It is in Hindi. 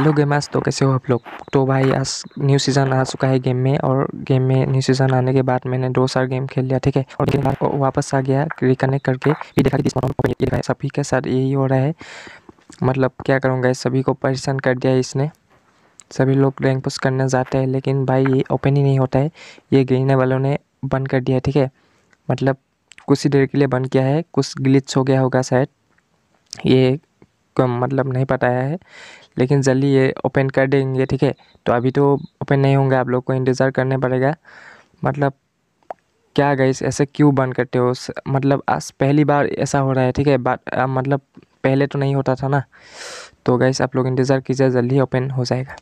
हेलो गेमर्स तो कैसे हो आप लोग तो भाई आज न्यू सीज़न आ चुका है गेम में और गेम में न्यू सीज़न आने के बाद मैंने दो साल गेम खेल लिया ठीक है और गेम वापस आ गया रिकनेक्ट करके ये देखा कि सभी के साथ यही हो रहा है मतलब क्या करूँगा सभी को परेशान कर दिया इसने सभी लोग रैंक पुश करने जाते हैं लेकिन भाई ये ओपन ही नहीं होता है ये ग्रीन वालों ने बंद कर दिया ठीक है मतलब कुछ ही देर के लिए बंद किया है कुछ ग्लिच हो गया होगा शायद ये मतलब नहीं बताया है। लेकिन जल्दी ये ओपन कर देंगे, ठीक है? तो अभी तो ओपन नहीं होंगे, आप लोग को इंतज़ार करने पड़ेगा। मतलब क्या गई ऐसे क्यों बंद करते हो? मतलब आज पहली बार ऐसा हो रहा है, ठीक है? बात मतलब पहले तो नहीं होता था ना? तो गैस आप लोग इंतज़ार कीजिए, जल्दी ओपन हो जाएगा।